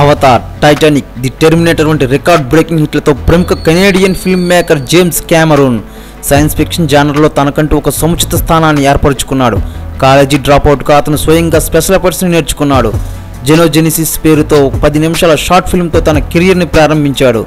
Avatar Titanic the Terminator వంటి record breaking హిట్లతో ప్రముఖ Canadian film maker James Cameron science fiction జానర్లో తనకంటూ ఒక సముచిత స్థానాన్ని ఏర్పరచుకున్నాడు. కాలేజీ డ్రాప్అవుట్గా అతను స్వయంగా స్పెషల్ ఎఫర్ట్స్ని నేర్చుకున్నాడు. జెనోజెనిసిస్ పేరుతో పది నిమిషాల షార్ట్ ఫిల్మ్తో తన కెరియర్ని ప్రారంభించాడు.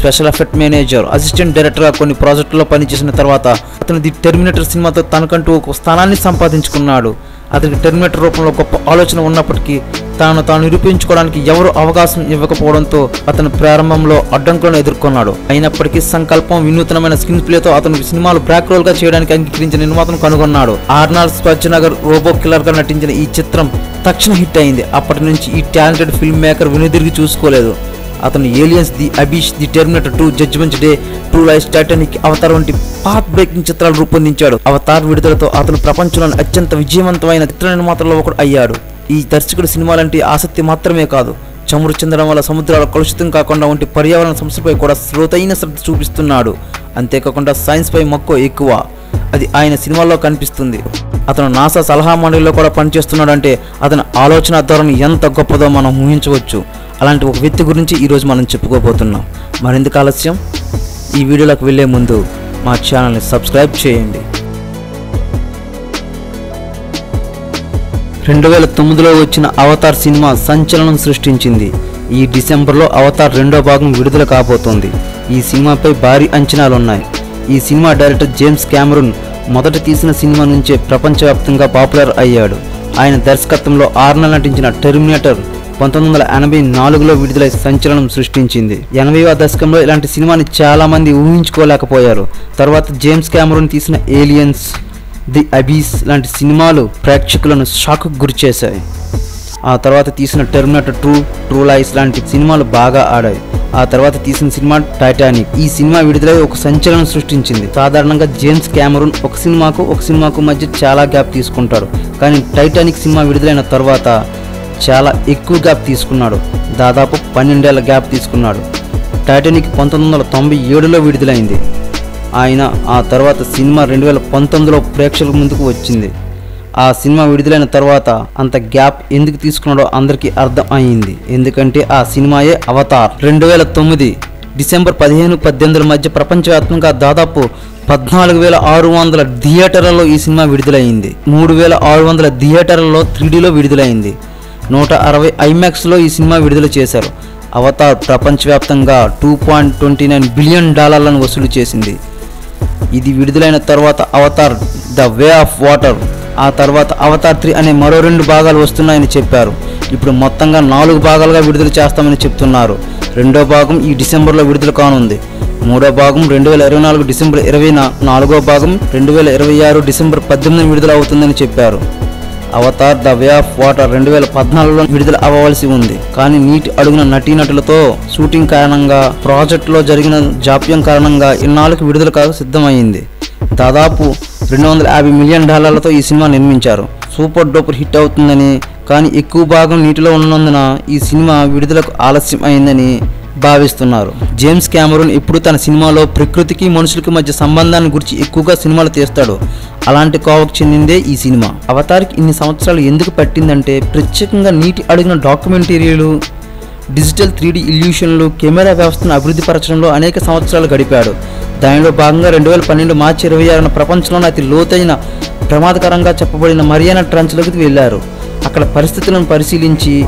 స్పెషల్ ఎఫెక్ట్ మేనేజర్ అసిస్టెంట్ డైరెక్టర్గా కొన్ని ప్రాజెక్టుల్లో పనిచేసిన తర్వాత అతను ది టెర్మినేటర్ సినిమాతో తనకంటూ ఒక స్థానాన్ని సంపాదించుకున్నాడు. అతనికి టెర్మినేటర్ రూపంలో గొప్ప ఆలోచన ఉన్నప్పటికీ తాను తాను నిరూపించుకోవడానికి ఎవరు అవకాశం ఇవ్వకపోవడంతో అతను ప్రారంభంలో అడ్డంకులను ఎదుర్కొన్నాడు. అయినప్పటికీ సంకల్పం వినూతనమైన స్క్రీన్ ప్లేతో అతను సినిమాలు బ్రాక్ రోల్గా చేయడానికి అంగీకరించిన నిర్మాతను కనుగొన్నాడు. ఆర్నాల్డ్ స్వచ్ఛనగర్ రోబో కిల్లర్గా నటించిన ఈ చిత్రం తక్షణ హిట్ అయింది. అప్పటి నుంచి ఈ టాలెంటెడ్ ఫిల్మ్ మేకర్ వెనుదిరిగి చూసుకోలేదు. అతను Aliens the Abyss the Terminator two Judgment Day true lies Titanic Avatar వంటి పాత్ బ్రేకింగ్ చిత్రాలు రూపొందించాడు. అవతార్ విడుదలతో అతను ప్రపంచంలోని అత్యంత విజయవంతమైన చిత్ర నిర్మాతల్లో ఒకడు అయ్యాడు. ఈ దర్శకుడు సినిమాలంటే ఆసక్తి మాత్రమే కాదు చమురు చెందడం వల్ల సముద్రాలు కలుషితం కాకుండా వంటి పర్యావరణ సమస్యలపై కూడా శ్రోతైన శ్రద్ధ చూపిస్తున్నాడు. అంతేకాకుండా సైన్స్పై మక్కువ ఎక్కువ. అది ఆయన సినిమాల్లో కనిపిస్తుంది. అతను నాసా సలహా మండలిలో కూడా పనిచేస్తున్నాడంటే అతని ఆలోచన ధోరణి ఎంత గొప్పదో మనం ఊహించవచ్చు. అలాంటి ఒక వ్యక్తి గురించి ఈరోజు మనం చెప్పుకోబోతున్నాం. మరెందుకు ఆలస్యం. ఈ వీడియోలోకి వెళ్ళే ముందు మా ఛానల్ని సబ్స్క్రైబ్ చేయండి. రెండు వేల తొమ్మిదిలో వచ్చిన అవతార్ సినిమా సంచలనం సృష్టించింది. ఈ డిసెంబర్లో అవతార్ రెండో భాగం విడుదల కాబోతోంది. ఈ సినిమాపై భారీ అంచనాలున్నాయి. ఈ సినిమా డైరెక్టర్ జేమ్స్ క్యామరూన్ మొదట తీసిన సినిమా నుంచే ప్రపంచవ్యాప్తంగా పాపులర్ అయ్యాడు. ఆయన దర్శకత్వంలో ఆర్నల్ నటించిన టెర్మినేటర్ పంతొమ్మిది వందల ఎనభై నాలుగులో విడుదలై సంచలనం సృష్టించింది. ఎనభైవ దశకంలో ఇలాంటి సినిమాని చాలామంది ఊహించుకోలేకపోయారు. తర్వాత జేమ్స్ క్యామరూన్ తీసిన ఏలియన్స్ ది అబీస్ లాంటి సినిమాలు ప్రేక్షకులను షాక్ గురిచేశాయి. ఆ తర్వాత తీసిన టెర్మినేటర్ ట్రూ ట్రూ లైస్ లాంటి సినిమాలు బాగా ఆడాయి. ఆ తర్వాత తీసిన సినిమా టైటానిక్ ఈ సినిమా విడుదలై ఒక సంచలనం సృష్టించింది. సాధారణంగా జేమ్స్ క్యామరూన్ ఒక సినిమాకు ఒక సినిమాకు మధ్య చాలా గ్యాప్ తీసుకుంటాడు. కానీ టైటానిక్ సినిమా విడుదలైన తర్వాత చాలా ఎక్కువ గ్యాప్ తీసుకున్నాడు. దాదాపు పన్నెండేళ్ళ గ్యాప్ తీసుకున్నాడు. టైటానిక్ పంతొమ్మిది వందల తొంభై ఏడులో విడుదలైంది. ఆయన ఆ తర్వాత సినిమా రెండు వేల పంతొమ్మిదిలో ప్రేక్షకుల ముందుకు వచ్చింది. ఆ సినిమా విడుదలైన తర్వాత అంత గ్యాప్ ఎందుకు తీసుకున్నాడో అందరికీ అర్థం అయింది ఎందుకంటే ఆ సినిమాయే అవతార్. రెండు వేల తొమ్మిది డిసెంబర్ పదిహేను పద్దెనిమిదిల మధ్య ప్రపంచవ్యాప్తంగా దాదాపు పద్నాలుగు వేల ఆరు వందల థియేటర్లలో ఈ సినిమా విడుదలైంది. మూడు వేల ఆరు వందల థియేటర్లలో త్రీడీలో విడుదలైంది. నూట అరవై ఐమాక్స్లో ఈ సినిమా విడుదల చేశారు. అవతార్ ప్రపంచవ్యాప్తంగా two point twenty nine billion డాలర్లను వసూలు చేసింది. ఇది విడుదలైన తర్వాత Avatar the way of water ఆ తర్వాత అవతార్ త్రీ అనే మరో రెండు భాగాలు వస్తున్నాయని చెప్పారు. ఇప్పుడు మొత్తంగా నాలుగు భాగాలుగా విడుదల చేస్తామని చెప్తున్నారు. రెండో భాగం ఈ డిసెంబర్లో విడుదల కానుంది. మూడో భాగం రెండు వేల ఇరవై నాలుగు డిసెంబర్ ఇరవై నాలుగో భాగం రెండు వేల ఇరవై ఆరు డిసెంబర్ పద్దెనిమిది విడుదల అవుతుందని చెప్పారు. Avatar the way of water రెండు వేల పద్నాలుగులో విడుదల అవ్వవలసి ఉంది. కానీ నీటి అడుగున నటీనటులతో షూటింగ్ కారణంగా ప్రాజెక్టులో జరిగిన జాప్యం కారణంగా ఇన్నాళ్ళకి విడుదల కాక సిద్ధమైంది. దాదాపు రెండు వందల యాభై మిలియన్ డాలర్లతో ఈ సినిమా నిర్మించారు. సూపర్ డూపర్ హిట్ అవుతుందని కానీ ఎక్కువ భాగం నీటిలో ఉన్నందున ఈ సినిమా విడుదలకు ఆలస్యం అయిందని భావిస్తున్నారు. జేమ్స్ క్యామరూన్ ఇప్పుడు తన సినిమాలో ప్రకృతికి మనుషులకి మధ్య సంబంధాన్ని గురించి ఎక్కువగా సినిమాలు తీస్తాడు. అలాంటి కోవకు చెందిందే ఈ సినిమా. అవతారికి ఇన్ని సంవత్సరాలు ఎందుకు పట్టిందంటే ప్రత్యేకంగా నీటి అడిగిన డాక్యుమెంటరీలు డిజిటల్ త్రీడీ ఇల్యూషన్లు కెమెరా వ్యవస్థను అభివృద్ధి పరచడంలో అనేక సంవత్సరాలు గడిపాడు దానిలో భాగంగా రెండు వేల పన్నెండు మార్చి ఇరవై ఆరున ప్రపంచంలోనే అతి లోతైన ప్రమాదకరంగా చెప్పబడిన మరియానా ట్రంచ్లోకి వెళ్ళారు. అక్కడ పరిస్థితులను పరిశీలించి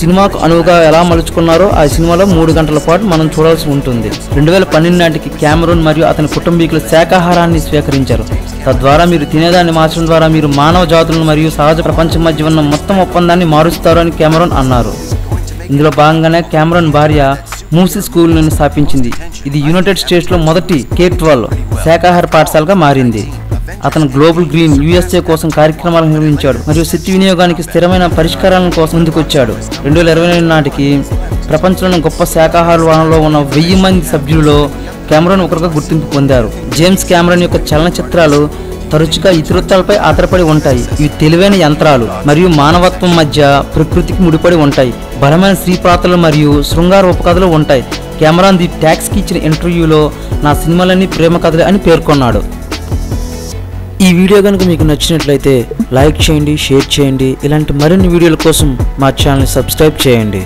సినిమాకు అనువుగా ఎలా మలుచుకున్నారో ఆ సినిమాలో మూడు గంటల పాటు మనం చూడాల్సి ఉంటుంది. రెండు వేల పన్నెండు నాటికి క్యామరూన్ మరియు అతని కుటుంబీకులు శాకాహారాన్ని స్వీకరించారు. తద్వారా మీరు తినేదాన్ని మార్చడం ద్వారా మీరు మానవ జాతులను మరియు సహజ ప్రపంచం మధ్య ఉన్న మొత్తం ఒప్పందాన్ని మారుస్తారు అని కెమెరాన్ అన్నారు. ఇందులో భాగంగానే కెమెరాన్ భార్య మూసీ స్కూల్ను స్థాపించింది. ఇది యునైటెడ్ స్టేట్స్లో మొదటి కే ట్వెల్వ్ శాకాహార పాఠశాలగా మారింది. అతను గ్లోబల్ గ్రీన్ యుఎస్ఏ కోసం కార్యక్రమాలు నిర్వహించాడు మరియు శక్తి వినియోగానికి స్థిరమైన పరిష్కారాల కోసం ముందుకొచ్చాడు. రెండు వేల ఇరవై రెండు నాటికి ప్రపంచంలోని గొప్ప శాకాహార వనంలో ఉన్న వెయ్యి మంది సభ్యులలో కెమెరాన్ ఒకరుగా గుర్తింపు పొందారు. జేమ్స్ కెమెరాన్ యొక్క చలనచిత్రాలు తరచుగా ఇతరుత్వాలపై ఆధారపడి ఉంటాయి. ఇవి తెలివైన యంత్రాలు మరియు మానవత్వం మధ్య ప్రకృతికి ముడిపడి ఉంటాయి. బలమైన స్త్రీ పాత్రలు మరియు శృంగార ఉపకథలు ఉంటాయి. కెమెరాన్ ది ట్యాక్స్కి ఇచ్చిన ఇంటర్వ్యూలో నా సినిమాలన్నీ ప్రేమ కథలే అని పేర్కొన్నాడు. ఈ వీడియో కనుక మీకు నచ్చినట్లయితే లైక్ చేయండి షేర్ చేయండి. ఇలాంటి మరిన్ని వీడియోల కోసం మా ఛానల్ని సబ్స్క్రైబ్ చేయండి.